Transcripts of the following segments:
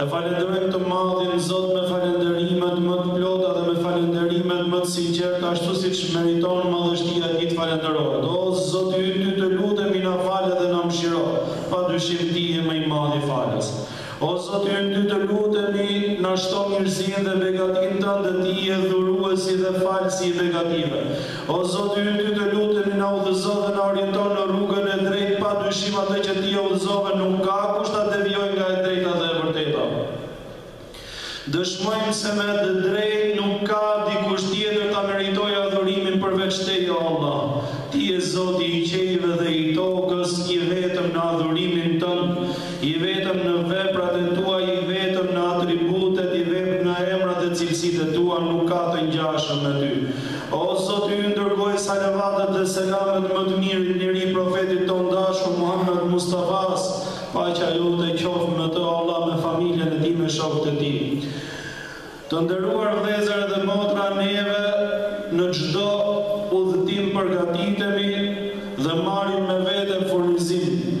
E falenderojmë të madhin Zot me falenderimet më të plota dhe me falenderimet më të sinqerta ashtu siç meriton madhështia e tij të falënderohet. O Zoti ynë ty të lutemi na fal dhe na mëshiro, pa dyshim ti je më i madhi falës. O Zoti ynë ty të lutemi na shto mirësinë dhe begatinë tënde ti je dhuruesi dhe falësi i begatisë. O Zoti ynë ty të lutemi na udhëzo dhe na oriento në rrugën e drejtë pa dyshim atë që ti e udhëzove nuk ka kush ta devijojë nga e drejta dhe e vërteta dëshmojmë se me të drejtë nuk ka dikush tjetër ta meritojë adhurimin përveç teje o Allah ti je Zoti i qiejve dhe i tokës i vetëm në adhurimin tënd i vetëm në veprat e tua i vetëm në atributet i vetëm në emrat dhe cilësitë e tua nuk ka të ngjashëm me ty O Zoti ynë dërgoji salavatet dhe selamet më të mira të nderit profetit tonë të dashur Muhammed Mustafas paqja jote qoftë me të o Allah me familjen e tij me shokët e tij Të nderuar vëllezër edhe motra neve në çdo udhëtim përgatitemi dhe marrim me vete furnizim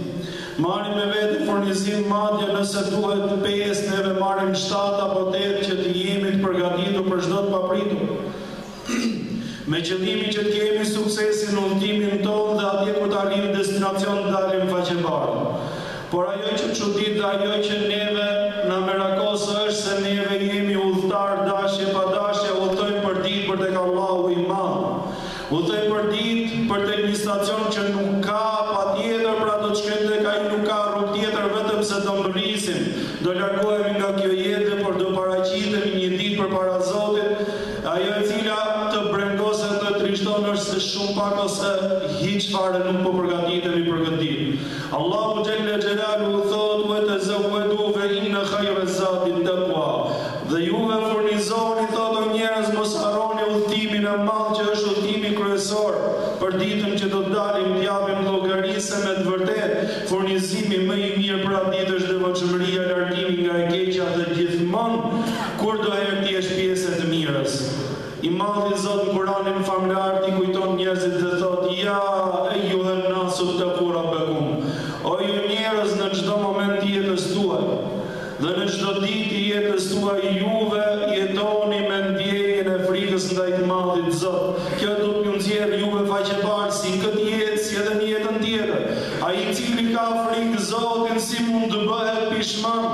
marrim me vete furnizim madje nëse duhet pesë neve marrim shtatë apo tetë që të jemi të përgatitur për çdo të papritur Me qëllim që të kemi suksesin në udhëtimin tonë dhe atje ku të arrijmë në destinacion të dalim faqebardhë. Por ajo që të çudit dhe ajo që neve na merakos është se neve jemi udhëtarë dashje pa dashje udhëtojmë përditë për tek Allahu i Madh. Udhëtojmë përditë për tek një stacion që nuk ka patjetër pra do të shkojmë tek ai nuk ka rrugë tjetër vetëm se do mbërrisim Do largohemi nga kjo jete, por do paraqitemi një ditë përpara Zotit, e ajo e cila të brengos e të trishton është se shumë pak ose hiç fare nuk po përgatitemi për këtë ditë. Allahu xhelle xhelaluhu thotë, We tezewwedu fe inne khajre zadi ttekwa, Dhe juve furnizohuni thotë o njerëz mos harroni udhëtimin e madh që është udhëtimi kryesor për ditën që do të dalim t'japim llogari se me të vërtetë Furnizimi më i mirë për atë ditë është devotshmëria, largimi nga e keqja dhe gjithmonë kurdoherë të jesh pjesë e të mirës. I madhi Zot në Kuranin famlartë i kujton njerëzit dhe thotë, Ja ejuhen nasu tteku rabbekum, O ju njerëz në çdo moment të jetës tuaj, Dhe në çdo ditë të jetës tuaj juve jetoni me ndjenjën e frikës ndaj të Madhit Zot. Kjo do t'ju nxjerrë juve faqebardhë si në këtë jetë si edhe në jetën tjetër. Ai i cili ka frikë Zotin si mund të bëhet pishman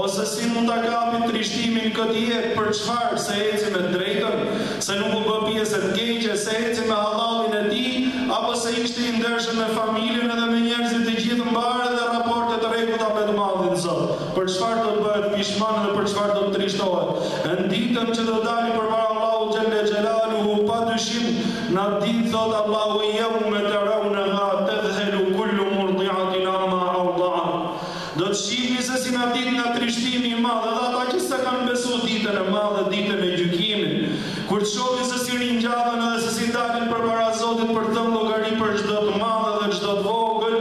ose si mund ta kapi trishtimi në këtë jetë për çfarë se eci me të drejtën? Se nuk u bë pjesë e të keqes, se eci me hallallin e tij, apo se ishte i ndershëm me familjen edhe me njerëzit të gjithë mbarë edhe raporte të rregullta me të madhin Zot, për çfarë do të bëhet pishman edhe për çfarë do të trishtohet? Në ditën që do dali përpara Allahut xhelle xhelaluhu pa dyshim në atë ditë thotë Allahu jeume terauneha tedhelu kullu murdiatin amma arda'at, Do të shihni se si n'atë ditë nga trishtimi i madh edhe ata që s'e kanë besu ditën e madhe, ditën e gjykimit, kur të shohin se si ringjallën edhe se si dalin përpara Zotit për të dhënë llogari për çdo të madhe dhe çdo të vogël,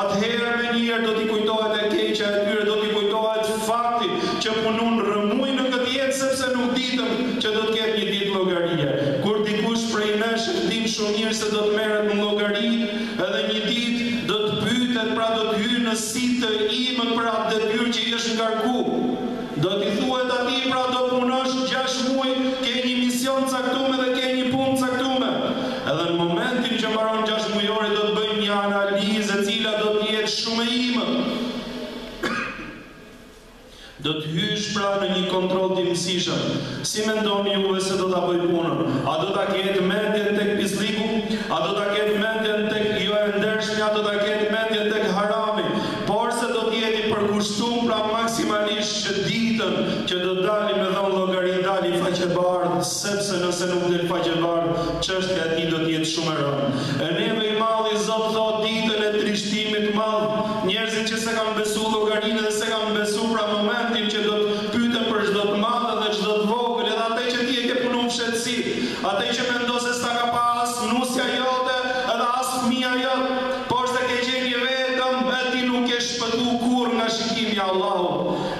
atëherë menjëherë do t'i kujtohet e keqja e tyre, do t'i kujtohet fakti që punun rrëmujë në këtë jetë sepse nuk e ditën që do të ketë një ditë llogarie, kur dikush prej nesh e din shumë mirë se do të merret në llogari, Edhe një ditë do të pyetet pra do të hyjë në sitë të imët për atë detyrë që i është ngarku. Do t'i thuhet atij pra do të punosh gjashtë muaj ke një mision caktume dhe ke një punë caktume. Edhe në momentin që mbaron gjashtë mujori do të bëjnë një analizë e cila do të jetë shumë e imët. Do të hysh pra në një kontroll të imtësishëm. Si mendoni juve se do ta bëjë punën? A do ta ketë mendjen tek pislliku? A do ta ketë mendjen tek jo e ndershmja? Do ta ketë mendjen tek harami? Porse do të jetë i përkushtum pra maksimalisht që ditën që do dali me dhënë llogari dali faqebardhë Sepse nëse nuk del faqebardhë, çështja e tij do të jetë shumë e rëndë. E neve i madhi Zot thotë ditën e trishtimit të madh, njerëzit që s'e kanë besu llogarinë dhe s'e kanë besu pra momentin që do të pyeten për çdo të madhe dhe çdo të vogël edhe ate që ti e ke punu fshehtësi, ate që mendo se s'ta ka pa as nusja jote edhe as fëmija jot, por se ke qenë i vetëm e ti nuk ke shpëtu kurrë nga shikimi i Allahut.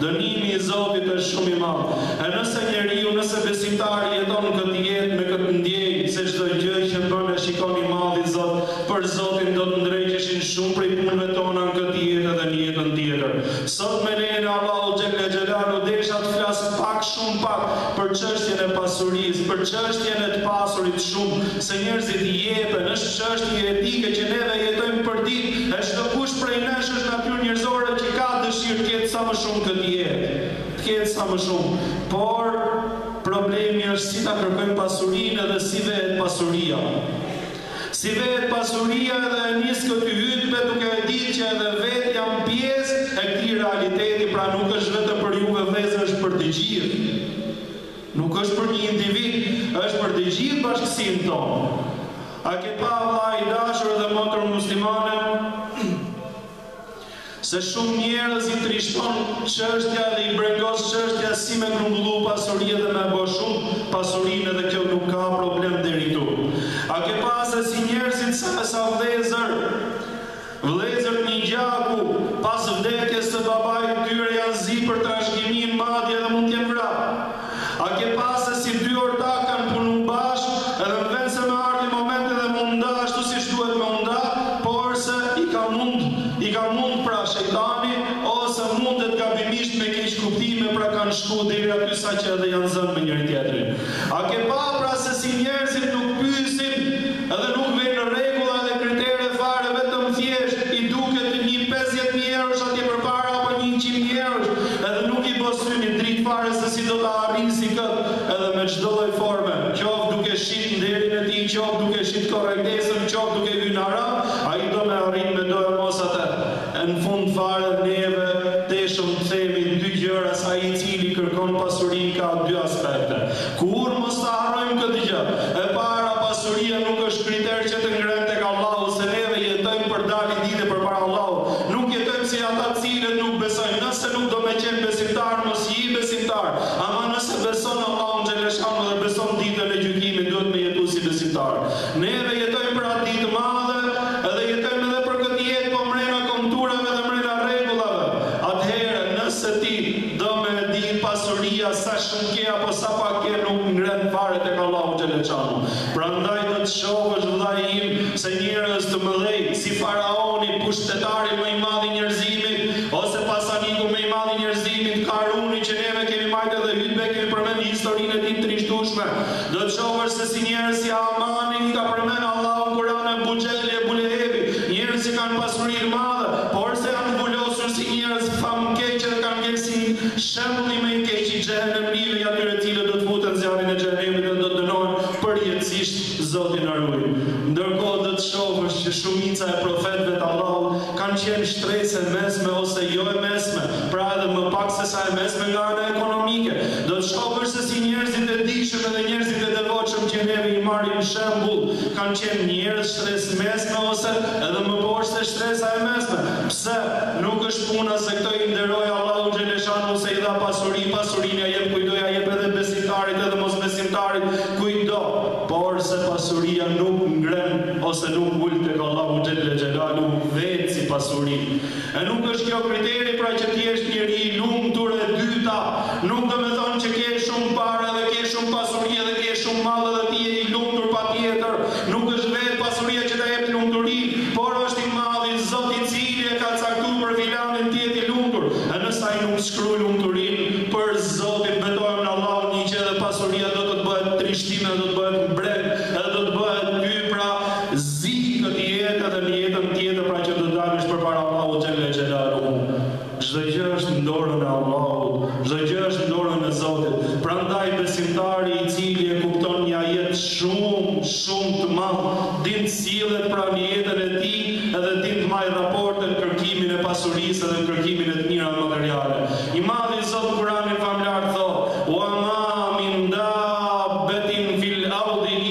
Dënimi i Zotit është shumë i madh. E nëse njeriu, nëse besimtari jeton këtë jetë me këtë ndjenjë se çdo gjë që bën e shikon i madhi Zot, për Zotin do të ndreqeshin shumë prej punëve tona në këtë jetë edhe në jetën tjetër. Sot me lejen e Allahut xhelle xhelalu desha të flas pak shumë pak për çështjen e pasurisë, për çështjen e të pasurit shumë, se njerëzit i jepen, është çështje etike që neve e jetojmë përditë e çdokush prej nesh, Është natyrë njerëzore që ka dëshirë të ketë sa më shumë këtë jetë, të ketë sa më shumë, por problemi është si ta kërkojmë pasurinë edhe si vehet pasuria. Si vehet pasuria edhe e nis këtë hytbe duke e ditë që edhe vetë jam pjesë e këtij realiteti, pra nuk është vetëm për juve vëllezër është për të gjithë. Nuk është për një individ, është për të gjithë bashkësinë tonë. A ke pa vëlla i dashur edhe motër muslimane, se shumë njerëz i trishton çështja dhe i brengos çështja si me grumbullu pasuri edhe me bo shumë pasurinë edhe kjo nuk ka problem deri këtu. A ke pa se si njerëzit sa e sa vëllezër, Vëllezër t'një gjaku pas vdekjes së babait të tyre janë zi për trashgiminë madje edhe mund të jenë vrarë. A ke pa se si dy ortak kanë punu bashkë edhe në vend se me ardh momenti dhe me u nda ashtu siç duhet me u nda por se i ka mund i ka mund pra shejtani ose mundet gabimisht me keqkuptime pra kanë shku deri aty saqë edhe janë zënë me njëri tjetrin. A ke pa pra se si njerëzit nuk pyesin dhe nuk vejnë rregulla dhe kritere fare vetëm thjesht i duket nji pesëdhjetë mijë eurosh atje përpara apo nji qind mijë eurosh edhe nuk i bë syni dritë fare se si do ta arrisi këtë edhe me çdo lloj forme qoft duke shit nderin e tij qoft duke shit korrektësinë qoft duke hy n'haram ai do me arrit me do e mos atë E në fund fare neve deshëm të themi dy gjëra se ai i cili kërkon pasurinë ka dy aspekte. Kurrë mos ta harrojmë këtë gjë. E para, pasuria nuk është kriter që të ngrenë tek Allahu se neve jetojmë për të dalë një ditë përpara Allahut. Nuk jetojmë si ata të cilët nuk besojnë. Nëse nuk do me qenë besimtar mos ji besimtar. Ama nëse beson Allahun xheleshanu dhe beson ditën e gjykimit duhet me jetu si besimtar. Neve jetojmë për atë ditë të madhe. Edhe jetojmë edhe për këtë jetë po mrena kornizave dhe mrena rregullave atëherë nëse ti do me e di pasuria sa shumë ke apo sa pak ke nuk të ngren fare tek Allahu xheleshanu prandaj do të shohësh vllai im se njerëz të mëdhenj si faraoni pushtetari më i madh i njerëzimit ose pasaniku më i madh i njerëzimit karuni që neve kemi majtë edhe hutbe e kemi përmend historinë e tij të trishtueshme Do të shohësh se si njerëz si Hamani i ka përmen Allahu në Kur'an Ebu Xhehli Ebu Lehebi njerëz që kanë pasuri të madhe por se janë vulosur si njerëz famëkeq edhe kanë qenë si shembulli më i keq i xhehenemlive i atyre të cilët do të futen në zjarrin e xhehenemit edhe do të dënohen përjetësisht Zoti na ruaj ndërkohë do të shohësh që shumica e profetëve të Allahut kanë qenë shtresë e mesme ose jo e mesme pra edhe më pak sesa e mesme nga ana ekonomike do të shohësh se Si njerëzit e dijshëm edhe njerëzit e devotshëm që neve i marrim shembull kanë qenë njerëz shtresë e mesme ose edhe më poshtë se shtresa e mesme. Pse? Nuk është puna se këto i nderoi Allahu xheleshanu se i dha pasuri, pasurinë ja jep kujtdo ja jep edhe besimtarit edhe mosbesimtarit, kujtdo, por se pasuria nuk ngren ose nuk ul tek Allahu xhelle xhelaluhu vetë si pasuri, E nuk është kjo kriteri pra që të jesh njeri i lumtur e dyta nuk do me thonë që ke shumë para dhe ke shumë pasuri edhe ke shumë mall edhe ti je i lumtur pa tjetër nuk është vetë pasuria që ta jep lumturinë por është i madhi zot i cili e ka caktu për filanin të jetë i lumtur e nëse ai nuk të shkrujë lumturinë për zotin betohem në Allahun që edhe pasuria do të të bëhet trishtim edhe do të bëhet brengë edhe do të bëhet ty pra Zi në këtë jetë dhe në jetën tjetër pra që të dalësh përpara Allahut xhelle xhelaluhu çdo gjë është në dorën e Allahut çdo gjë është në dorën e Zotit prandaj besimtari i cili e kupton një ajet shumë shumë të madh din të sillet pra në jetën e tij edhe din të majë raportet në kërkimin e pasurisë edhe në kërkimin e të mirat materiale i madhi Zot në Kuranin famëlartë thotë wa ma min dabbetin fil ardi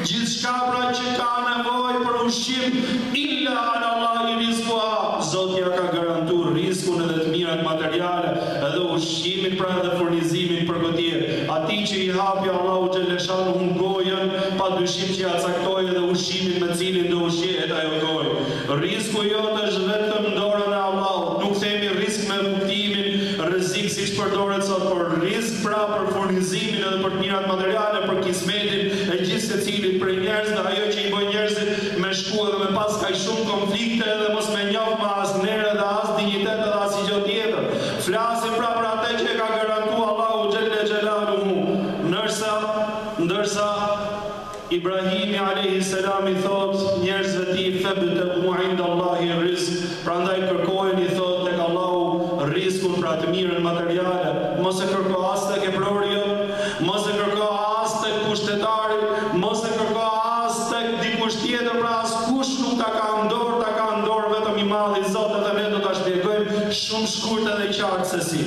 Gjithçka pra që ka nevojë për ushqim, illa ala Allahi rizquha, Zoti ia ka garantu rrizkun edhe të mirat materiale edhe ushqimin pra edhe furnizimin për të, atij që i hapi Allahu xhelleshanuhu gojën, pa dyshim që ia caktoi edhe ushqimin me të cilin do ushqehet ajo gojë. Rrizku jonë është vetëm në dorën e Allahut, nuk themi rrizk me kuptimin rrezik siç përdoret sot, por rrizk, Pra për furnizimin edhe për të mirat materiale, për kismetin e gjithsecilit prej njerëzve, ajo që i bën njerëzit me shku edhe me pas kaq shumë konflikte edhe mos me njoft më as nder edhe as dinjitet edhe asgjë tjetër. Flasim pra për atë që e ka garantu Allahu xhelle xhelaluhu, ndërsa, ndërsa, Ibrahimi alejhi selam i thotë njerëzve të tij febtehu inda Allahi rrizq, prandaj kërkojeni thotë tek Allahu rrizkun pra të mirën materiale, mos e kërko as tek eprori, mos e kërko as tek pushtetari, mos e kërko as tek dikush tjetër pra askush nuk ta ka në dorë ta ka në dorë vetëm i madhi Zot edhe ne do ta shpjegojmë shumë shkurt edhe qartë se si.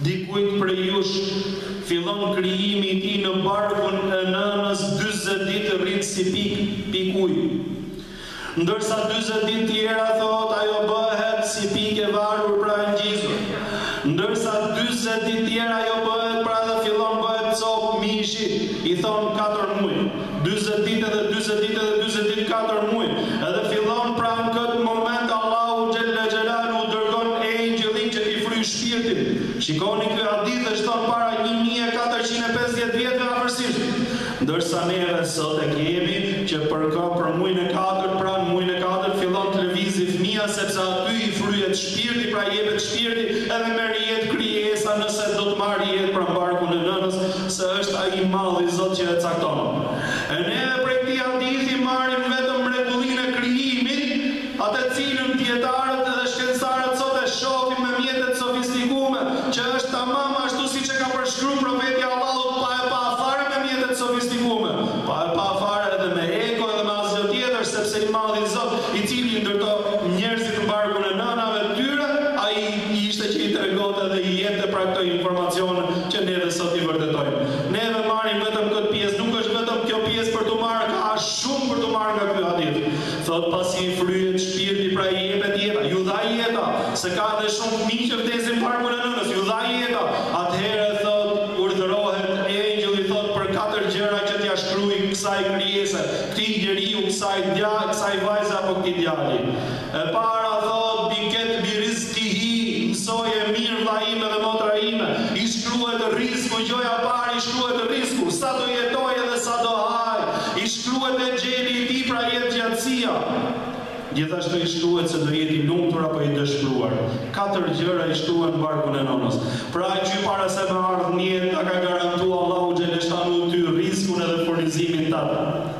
Dikujt prej jush fillon krijimi i tij në barkun e nënës dyzet ditë rri si pikë, pikë ujë. Ndërsa dyzet ditë tjera thotë ajo bëhet si pikë e varur pra e ngjizur. Ndërsa dyzet ditë tjera ajo bëhet pra dhe fillon bëhet copë mishi i thonë katër muaj. Dyzet ditë edhe dyzet ditë edhe dyzet ditë katër muj edhe fillon pra në këtë moment Allahu xhelle xhelaluhu dërgon engjëllin që ti fryjë shpirtin shikoni ky hadith është thonë para një mijë e katërqind e pesëdhjetë vjetëve afërsisht ndërsa neve sot e kemi që përkon për mujin e katërt pra në mujin e katërt fillon të lëvizi fëmija sepse aty i fryhet shpirti pra i jepet shpirti edhe merr jetë krijesa nëse do të marrë jetë pra në barkun e nënës se është Ai i Madh i Zot që e cakton. E ne prej këtij hadithi marrim vetëm mrekullinë e krijimit, atë të cilën dijetarët edhe shkencëtarët sot e shohin me mjete të sofistikume, që është tamam ashtu siç e ka përshkru Profeti i Allahut pa e pa fare me mjete të sofistikume, pa e pa fare edhe me eko edhe me asgjë tjetër, sepse i Madhi Zot i cili i ndërto njerëzit në barkun e nënave të tyre, Ai ishte që i tregonte dhe i jepte pra këto informacione që njerëz sot i vërtetojnë. Neve marrim vetëm këtë pjesë, nuk është vetëm kjo pjesë për t'u marrë, ka aq shumë për t'u marrë nga ky hadith. Thotë, pasi i fryhet shpirti, pra i jepet jeta, ju dha jeta, se ka edhe shumë fëmijë që vdesin n'barkun e nënës, ju dha jeta, atëherë, thotë, urdhërohet, engjëlli thotë për katër gjëra që t'ia shkrujë kësaj krijese, këtij njeriu, kësaj dja, kësaj vajze apo këtij djali. E para thotë biketbi rizkihi mësoje mirë vllai im dhe motra ime i shkruhet rrizku gjoja parë i shkruhet rrizku sa do jetojë edhe sa do hajë i shkruhet exheli i tij pra jetëgjatësia gjithashtu i shkruhet se do jetë i lumtur apo i dëshpruar katër gjëra i shkruhen n'barkun e nënës pra qy para se me ardhë në jetë ta ka garantu Allahu xheleshanu ty rrizkun edhe furnizimin tat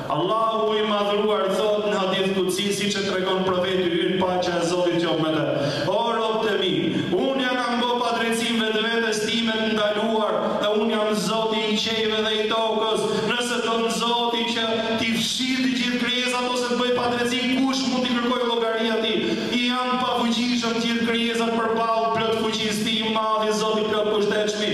Allahu i Madhëruar thotë në Hadith Kudsi, siç e tregon Profeti ynë, paqja e Zotit qoftë me të, O robët e mi, unë ja kam bo padrejtësinë vetëvetes time të ndaluar e unë jam Zoti i qiejve dhe i tokës, nëse don Zoti që t'i fshijë të gjithë krijesat ose të bëjë padrejtësi kush mund t'i kërkojë llogari Atij? I janë të pafuqishëm të gjithë krijesat përballë plotfuqisë së Tij, i Madhi Zot i Plotpushtetshmi.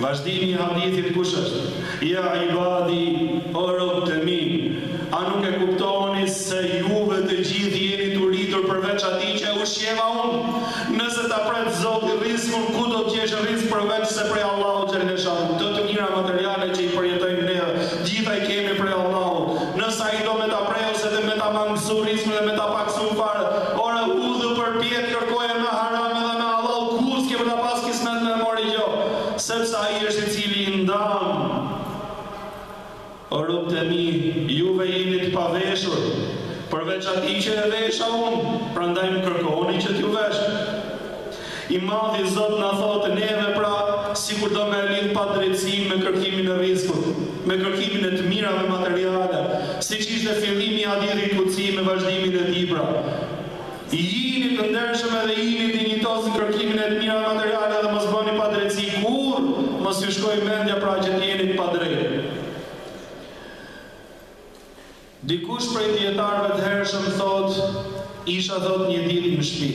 Vazhdimi i hadithit kush është? Ja ibadi, o robët e mi, a nuk e kuptoni se juve të gjithë jeni të uritur përveç atij që e ushqeva unë? Nëse ta pret Zoti rrizkun, ku do të gjesh rrizk përveç se prej Allahut xhelle shanuhu. Këto të mira materiale që i përjetojmë neve, të gjitha i kemi prej Allahut. Nëse Ai do me ta pre ose me ta mangësu rrizkun dhe me ta pakësu fare, ore hudhu përpjetë kërkoje me harame dhe me hallall, ku s'ke me ta pas Smet me mori kjo sepse ai është i cili i ndan O robt e mi juve jeni të paveshur përveç atij që e vesha unë prandaj më kërkoni që tju vesh I madhi zot na thotë neve pra sikur do me lidh padrejtësinë me kërkimin e rrizkut me kërkimin e të mirave materiale siç ishte fillimi i Hadithit Kudsi me vazhdimin e tij pra Jini të ndershëm edhe jini dinjitozë në kërkimin e të mirave materiale dhe mos bëni padrejtësi kurrë mos ju shkojë mendja pra që të jeni të padrejtë. Dikush prej dijetarëve të hershëm thotë isha thotë një ditë në shpi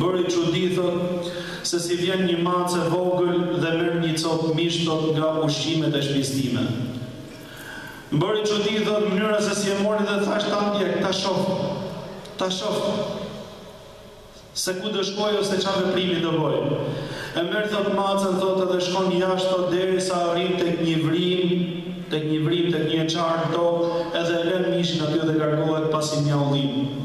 bëri çudi thotë se si vjen një mace e vogël dhe merr një copë mish thotë nga ushqimet e shpisë time. Bëri çudi, thotë, mënyra se si e mori dhe thashë ta ndjek, ta shoh, ta shoh se ku do shkojë ose ça veprimi do bëjë. E merr, thotë, macën, thotë, dhe shkon jashtë, thotë, deri sa arrin tek një vrimë, tek një vrimë, tek një e çarë në tokë, edhe e lën mishin aty dhe largohet pasi mjaullin.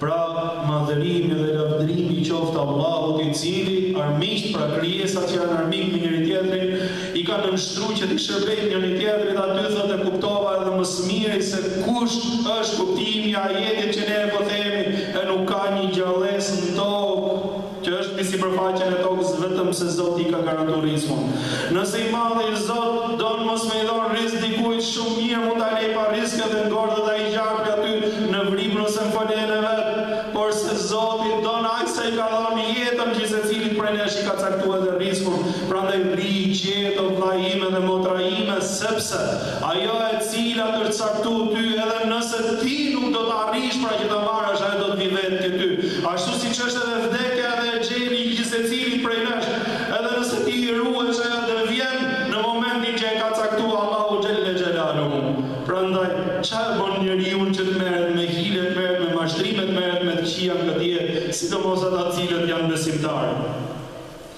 Pra madhërimi dhe lavdrimi qoftë Allahut i cili armiqtë, pra krijesat që janë armiq me njëri tjetrin, i ka nënshtru që t'i shërbejnë njëri tjetrit aty thotë e kuptova edhe më së miri se kush është kuptimi i ajetit që ne e po themi e nuk ka një gjallesë në tokë. Që është mbi sipërfaqen e tokës vetëm se Zoti i ka garantu rizkun. Nëse i madhi Zot don mos me i dhon rizk dikujt shum mir mund ta lej pa rizk edhe ngordhet ai gjarpi aty në vrimë ose n'folen e vet por se Zoti don aq sa i ka dhon jetën gjithsecilit prej nesh i ka caktu edhe rizkun prandaj rri i qetë o vllai im edhe motra ime sepse Ajo e cila t'është caktu ty edhe nëse ti nuk do të arrish pra që ta marrësh ajo do të vi vetë te ty ashtu siç është edhe vdekja edhe exheli i gjithsecilit prej nesh edhe nëse ti i ruhesh asaj ajo vjen në momentin që e ka caktu Allahu xhelle xhelaluhu prandaj ça e bon njeriun që të meret me hile të meret me mashtrime të meret me të kqija në këtë jetë sidomos ata të cilët janë besimtarë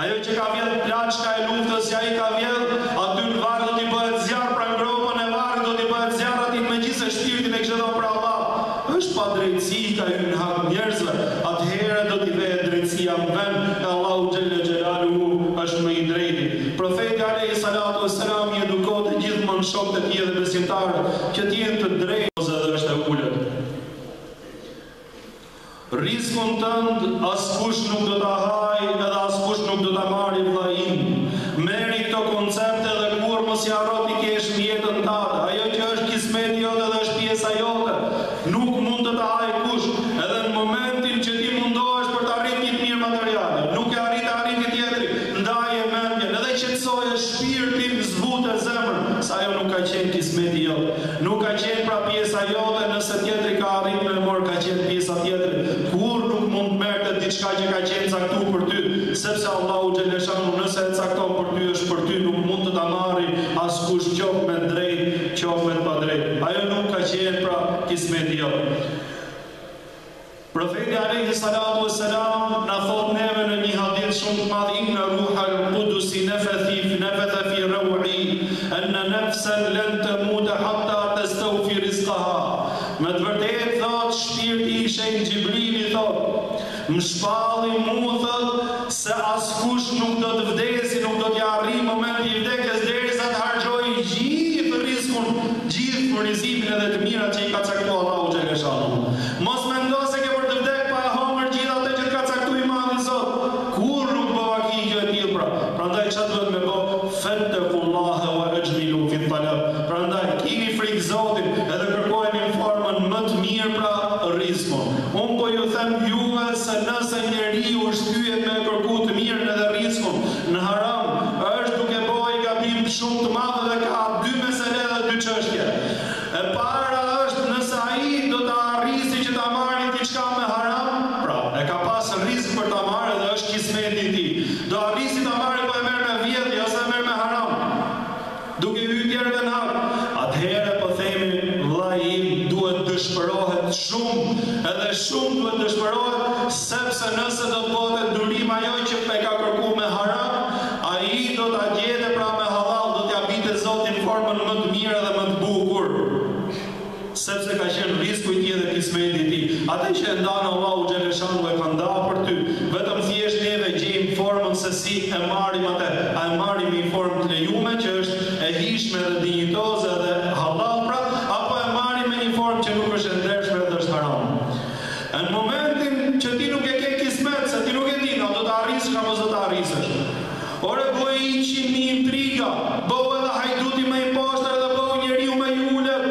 Ajo që ka vjedhë plaçka e luftës që ai ka vjedhë, aty në varr do t'i bëhet zjarr pra gropa e varrit do t'i bëhet zjarr atij megjithëse shpirtin e kishte dhënë për Allah. Është padrejtësi i ka hyrë në hak njerëzve, atëherë do t'i vehet drejtësia në vend e Allahu xhelle xhelaluhu është më i drejti. Profeti alejhi salatu ue selam i edukonte gjithmonë shokët e tij edhe besimtarët që të jenë të drejtë. Ose edhe është e ulët. Rizkun tënd askush nuk do ta hajë edhe askush nuk do ta marri vlla im, merri këto koncepte dhe kurrë mos harro t'i kesh në jetën tande, ajo që është kismeti jot edhe është pjesa jote, nuk mund të ta hajë kush, edhe në momentin që ti mundohesh për të arrit nji të mirë materiale, nuk e arrit e arriti tjetri, ndaje mendjen edhe qetësoje shpirtin zbute zemrën se ajo nuk ka qenë kismeti jot, nuk ka qenë pra pjesa jote, se tjetri ka arrit me e marr ka qenë pjesa e tjetrit, kurrë nuk mund të merrte diçka që ka qenë caktu për ty, sepse Allahu xheleshanu nëse e cakton për ty është për ty nuk mund të ta marri askush qof me të drejtë qof me të padrejtë ajo nuk ka qenë pra kismeti jot. Profeti alejhi salatu ue selam na thotë neve në nji hadith shumë të madh inna ruhal kudusi nefethi fi nefetha fi rau'i anna nafsan lan tamuta hatta tastaufi rizkaha me të vërtetë thotë shpirti i shenjtë xhibrili thotë më shpalli mua thotë se askush nuk do të vdesi nuk do t'ia arrijë momenti i vdekjes derisa të harxhojë gjithë rrizkun gjithë furnizimin edhe të mirat që i ka caktu allahu xheleshanu Mos mendo se ke për të vdek pa e hongër gjith atë që të ka caktu i madhi zot kurr nuk bo vaki gjo e till pra prandaj ça duhet me bo fettequllahe wa exhmilu fit talab prandaj kini frik zotin edhe kërkojeni në formën më të mir pra rrizkun un po ju them juve se nëse njeriu shtyhet me e kërku të mirën edhe rrizkun në haram është duke bo i gabim shum të madh edhe ka dy mesele edhe dy çështje E para është nëse ai do ta arrisi që ta marri diçka me haram, pra, e ka pas rrizk për ta marrë dhe është kismeti i tij. Do arrisi ta marri po e merr me vjedhje ose e merr me haram, duke hy tjerëve në hak, atëherë po themi vëllai im duhet dëshpërohet shumë edhe shumë duhet dëshpërohet sepse nëse do të bonte durim ajo që e ka kërku me haram, Ai do ta gjete pra me hallall do t'ia binte zoti në formën më të mirë edhe më të bukur sepse ka qenë rrizku i tij edhe kismeti i tij atë që e ndan Allahu xhaleshanuhu e ka nda për ty vetëm thjesht neve gjejmë formën se si e marrim atë a e marrim me një formë të lejume që është e hijshme edhe dinjitoze edhe hallall pra apo e marrim me një formë që nuk është e ndershme edhe është haram Në momentin që ti nuk e ke kismet se ti nuk e din a do ta arrisësh apo s'do ta arrisësh. Ore boj i qind mi intriga, bëhu edhe hajduti më i poshtër edhe bëhu njeriu më i ulët,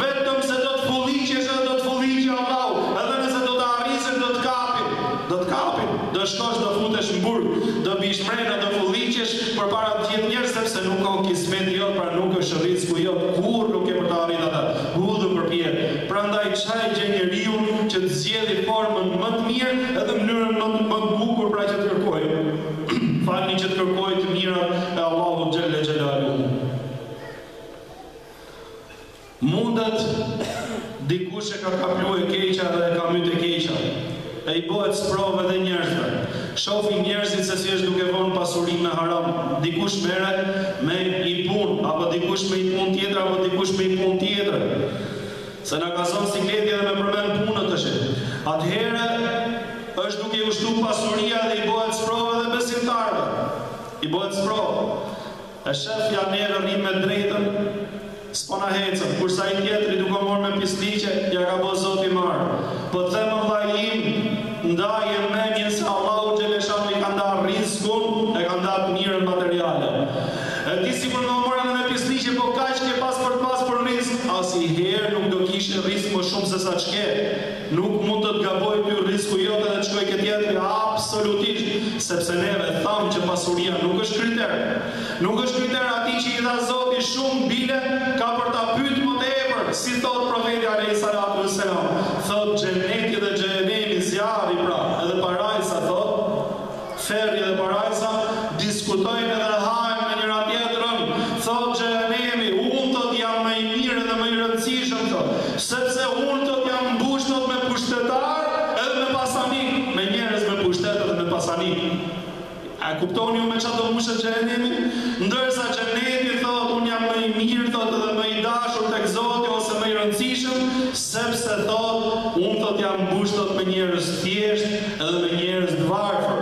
vetëm se do të fulliqesh edhe do të fulliqë Allahu, edhe nëse do ta arrisësh do të kapin, do të kapin, do shkosh do futesh në burg, do bish mrena do fulliqesh përpara të gjithë njerëzve pse nuk ko kismeti jot pra nuk është rrizku jot kurrë nuk ke për ta arrit atë, hudhu përpjetë, Prandaj ça e gjen njeriun që të zgjedhi formën më të mirë edhe mënyrën më të më të bukur pra që të kërkojë falni që të kërkojë të mirat e Allahut xhelle xhelaluhu mundet dikush e ka kaplu e keqja dhe e ka myt e keqja e i bëhet sprovë edhe njerëzve shofin njerëzit se si është duke vonë pasuri me haram dikush merret me i pun apo dikush me i pun tjetër apo dikush me i pun tjetër Se na ka zënë sikleti edhe me përmend punët e tij. Atëherë është duke iu shtu pasuria dhe i bëhet sprovë edhe besimtarëve. I bëhet sprovë. E shef, ja ne rrimë me të drejtën. S'po na hecën. Kurse ai tjetri duke u marrë me pisliqe, ja ka bo Zoti mbarë. Po të them o vllai im, ndaje mendjen se Allahu xheleshanu e ka nda rrizkun, e ka nda të mirën materiale. Edhe sikur mo u more me pisliqe po kaq ke pas për të pas për rrisk asnjëherë nuk do kishe rrisk më shumë se sa çke pas nuk mund të të gaboj ty rrisku jot edhe të shkojë ke tjetri absolutisht sepse neve thamë që pasuria nuk është kriter nuk është kriter atij që i dha zoti shumë bile ka për ta pyt më tepër si thotë profeti alejhi salatu e selam thotë xheneti dhe xhehenemi zjarri pra edhe parajsa thotë Ferri dhe Parajsa diskutojnë dhe hahen me njëra tjetrën, thotë xhehenemi, unë thotë jam më i miri dhe më i rëndësishëm thotë, sepse unë thotë jam mbush thotë me pushtetarë edhe me pasanikë, me njerëz me pushtet edhe me pasani. A e kuptoni ju me ça do mbushet xhehenemi? Ndërsa xheneti thotë unë jam më i mirë thotë dhe më i dashur tek Zoti ose më i rëndësishëm, Sepse thotë, Unë thotë jam mbush thotë me njerëz të thjeshtë edhe me njerëz të varfër.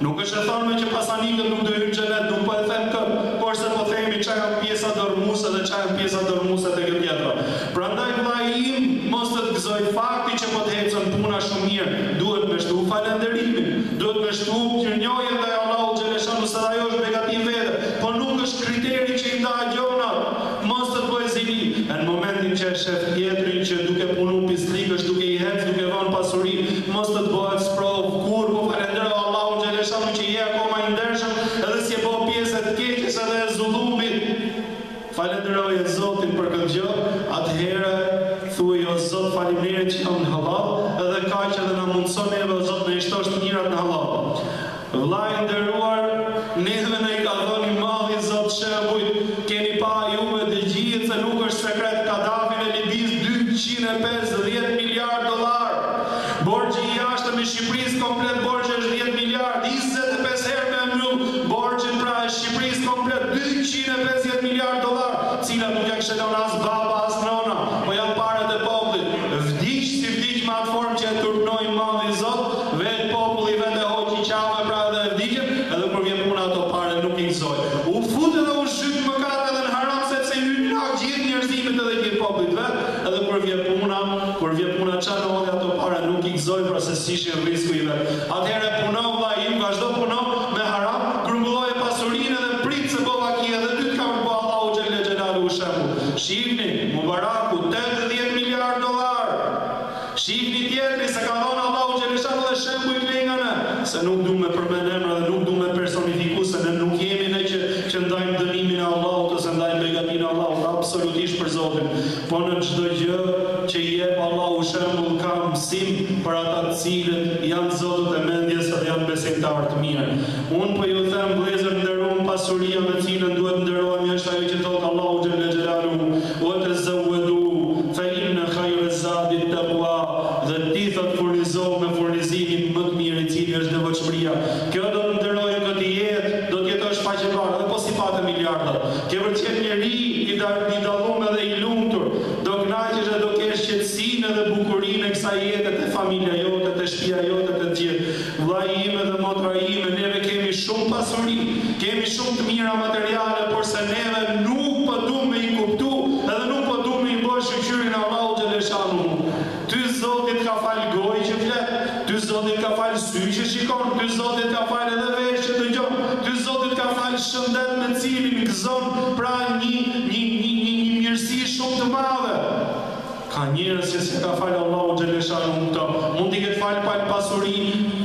Nuk është e thënë që pasanikët nuk do hyjnë në xhenet, nuk po e them këtë, porse po themi ça janë pjesa dërrmuese dhe ça janë pjesa dërrmuese tek kjo tjetra. Prandaj vllai im mos të të gëzojë fakti që po të ecën puna shumë mirë, duhet me shtu falënderimin, duhet me shtu mirënjohjen ndaj Allahut xheleshanu se dhe ajo është begati vetë, por nuk është kriteri që i ndan gjonat. Mos të të bojë zili e në momentin që e shef tjetrin që duke punu pisllik është duke i ec duke vënë pasuri mos të të bëhet sprovë kurrë po falendero Allahun xheleshanu që je akoma i ndershëm edhe s'je bo pjesë e të keqes edhe e zullumit falenderoje Zotin për këtë gjë atëherë thuaj o Zot faleminderit që jam në hallall edhe kaq edhe na mundëso neve o Zot me i shtu të mirat në hallall Vlla i nderuar neve na i ka dhënë i madhi zot shembujt keni pa juve të gjithë se nuk është sekret Kadafi i Libisë dyqind e pesëdhjetë miliard dollar borxhi i jashtëm i Shqipërisë komplet borxhi është dhjetë miliard njëzet e pesë herë me e mbyll borxhin pra e Shqipërisë komplet dyqind e pesëdhjetë miliard dollar të cilat nuk ja kishte lënë as baba as nëna po janë paret e popullit vdiq si vdiq me atë formë që e turpnoi i madhi zot dhe Te populli vet e hoqi qafe pra edhe e vdiqën, edhe kur vjen puna ato pare nuk i gëzoi u fut edhe u zhyt n'mëkat edhe në haram sepse i hyni n'hak gjith njerzimit edhe gjith popullit vet edhe kur vjen puna kur vjen puna ça në hodhi ato pare nuk i gëzoi pra se s'ishin rrisku i vet atëhere puno vllai im vazhdo puno me haram grumbulloje pasurinë edhe prit se boll ta ki edhe ty të ka vën po Allahu xhelle xhelaluhu shembull shihni Mubaraku tetëdhjetë miliardë dollarë Shihni tjetri se ka dhënë Allahu Xheleshanuhu shembuj plot nga ne. Se nuk du me përmend emra dhe nuk du me personifiku se ne nuk jemi ne që ndajmë dënimin e Allahut ose ndajmë begatinë e Allahut absolutisht për Zotin po në çdo gjë që jep Allahu shembull ka mësim për ata të cilët janë zotët e mendjes dhe janë besimtarë të mirë unë po ju them vëllezër të nderum pasuria me të cilën duhet të nderohemi është ajo që thotë Allahu Xhelle Xhelaluhu Wa tazawwadu fa inna khayra az-zadi at-taqwa, dhe ti thotë furnizo me furnizimin më të mirë i cili është devotshmëria. Kjo do të nderojë n'këtë jetë, do të jetosh faqebardh edhe po s'i pate miliardat. Ke për të qenë njeri i i dallum edhe i lumtur, do kënaqesh edhe do të kesh qetësinë edhe bukurinë e kësaj jete te familja jote, te shpija jote te të gjithë. Vëllai im edhe motra ime, neve kemi shumë pasuri, kemi shumë të mira materiale, porse neve nuk po dumë me i kuptu edhe nuk po dumë me ia bo shyqyrin Allahut Xheleshanuhu. Ty Zoti të ka falë gojë që flet, ty Zoti të ka falë sy që shikon, ty Zoti të ka falë edhe veshë që dëgjon, ty Zoti të ka falë shëndet me të cilin gëzon, pra nji, nji, nji, nji, nji mirësi shumë të madhe. Ka njerëz që s'i ka fal Allahu xheleshanuhu këto, mund t'i ketë fal pa pasuri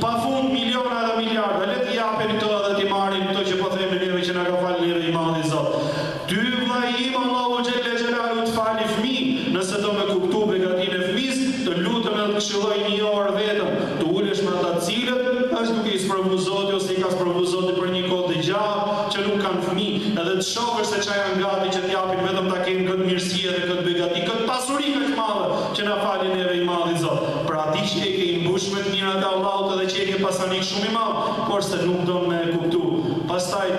pa fund miliona dhe miliarda, le t'i japin këto edhe t'i marrin këto që po themi neve që na ka fal neve i madhi Zot. Ty vllai im Allahu xhelexhelalu të fali fëmijë, nëse do me kuptu begatinë e fëmis, të lutem edhe të këshilloj nji orë vetëm, të ulesh me ata të cilët, është duke i sprovu Zoti ose i ka sprovu Zoti për nji kohë të gjatë që nuk kanë fëmijë, edhe të Shohësh se ça janë gati që t'japin vetëm ta kenë këtë mirësi edhe këtë begati, këtë pasuri kaq madhe që na fali neve i madhi Zot. Pra ti ti s'je ke, i mbush me t'mirat e Allahut edhe që je ke pasanik shumë i madh, porse nuk don me e kuptu. Pastaj,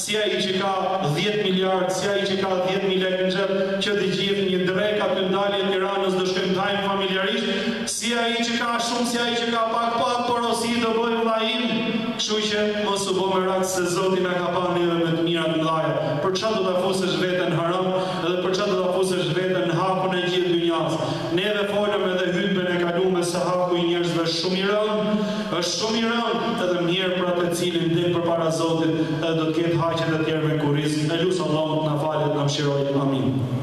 si ai që ka dhjetë miliardë, si ai që ka dhjetë mijë lekë n'xhep, që të gjithë një drekë aty n'dalje t'Tiranës do shkojmë t'hajmë familjarisht, Si ai që ka shumë si ai që ka pak pak porosi do bëjë vllai im, kështu që mos u bë merak se Zoti na ka pa neve me të mira të mëdhaja, për ça do ta fusësh veten në haram dhe për ça do ta fusësh veten në hakun e gjithë dynjasë, neve folëm edhe hutben e kalume që haku i njerëzve është shumë i rëndë, është shumë i rëndë edhe mjerë për atë i cili del përpara Zotit edhe do të ketë haqet e tjerëve n'kurriz, e lus Allahun të na falë e të na mëshirojë, Amin.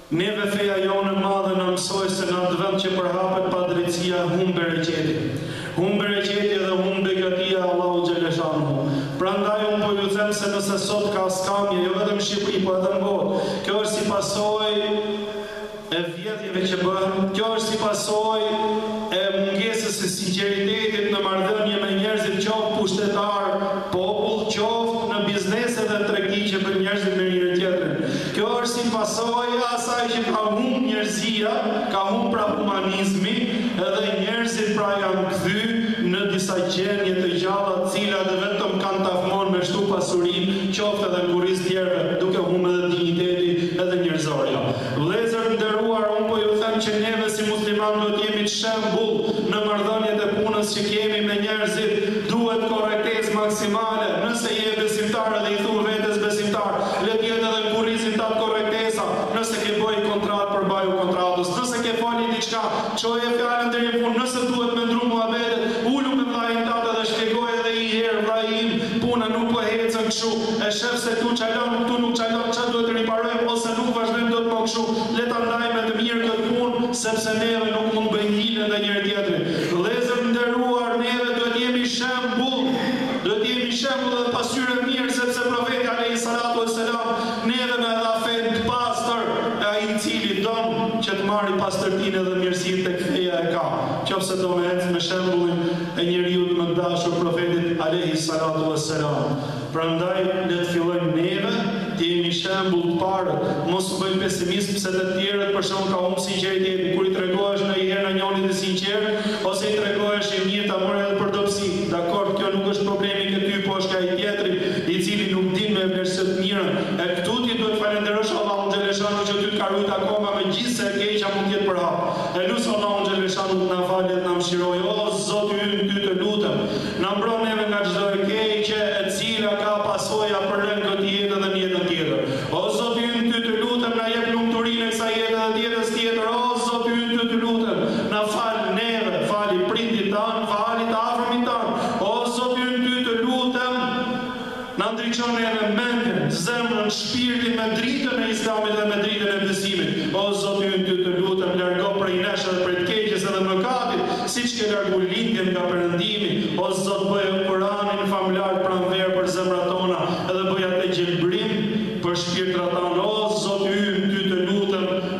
Neve feja jonë e madhe na mësoi se në atë vend që përhapet padrejtësia humb bereqeti humb bereqeti dhe humb begatia e Allahut xheleshanuhu prandaj unë po ju them se nëse sot ka skamje jo vetëm në Shqipëri po edhe në botë kjo është si pasojë e vjedhjeve që bëhen kjo është si pasojë e mungesës së sinqeritetit në marrëdhënie me njerëzit qoftë pushtetarë popull qoftë në biznese dhe tregti që bëjnë njerëzit me njëri tjetrin Kjo është si pasojë e asaj që ka humbë njerëzia, ka humbë pra humanizmi, edhe njerëzit pra janë kthy në disa qenie të gjalla të cilat vetëm kanë tahman me shtu pasurinë qoftë edhe në kurriz të tjerëve duke humbë edhe dinjitetin edhe njerëzoren. Vëllezër të nderuar unë po ju them që neve si musliman duhet të jemi shembull në marrëdhëniet e punës që kemi me njerëzit, duhet korrektezë maksimale. Se je besimtar edhe i thua vetes besimtar, le të jetë edhe në kurrizin tënd korrektesa, nëse ke bëjë kontratë përmbaju kontratës, nëse ke fol diçka, çoje fjalën deri në fund, nëse duhet me ndru muhabetin, ulu me vllajin tënd edhe shpjegoje edhe i herë, vllai im, puna nuk po ecën kshu, e shef se ktu çalon, këtu nuk çalon, ça duhet të riparojmë ose nuk vazhdojmë dot më kshu, le ta ndajmë me të mirë këtë punë, sepse neve nuk mund të bëjmë hile ndaj njëri tjetrit. Vëllezër të nderuar, neve duhet të jemi shembull! Duhet të jemi shembull dhe pasqyrë e mirë sepse Profeti alejhi salatu e selam neve na e la fenë të pastër e ai i cili don që të marri pastërtinë edhe mirësitë tek feja e ka qofse do me ecë me shembullin e njeriut më të dashur Profetit alejhi salatu e selam prandaj le të fillojmë neve të jemi shembull të parët mos të bëhemi pesimist se te të tjerët për shembull ka humb sinqeriteti kur i tregohesh ndonjëherë ndonjërit i sinqertë ose i tregohesh i mirë ta morin edhe për dobësi. Dakord kjo nuk është problemi ke ty po është ke ai tjetri i cili nuk din me e vlerësu të mirën e këtu ti duhet të falenderosh Allahun xheleshanu që ty të ka rujt akoma megjithse e keqja mund të jetë përhap. E lus Allahun xheleshanu të na fali dhe të na mëshiroj o zoti ynë ty të lutem na mbro neve nga çdo e keqe e cila ka pasoja për ne në këtë jetë edhe në jetën tjetër o zoti ynë ty të lutem na jep lumturinë e kësaj jete dhe të jetës tjetër o zoti ynë ty të lutem na fal neve fali prindit tanë Fali të afërmit tanë, o Zot ynë Ty të lutem na ndriço neve mendjen, zemrën, shpirtin me dritën e Islamit dhe me dritën e besimit, o Zot ynë Ty të lutem largo prej nesh edhe prej të keqes edhe mëkatit siç ke largu lindjen nga perëndimi, o Zot bëje Kuranin famlar pranverë për zemrat tona edhe bëj atë gjelbrim për shpirtrat tanë, o Zot ynë Ty të lutem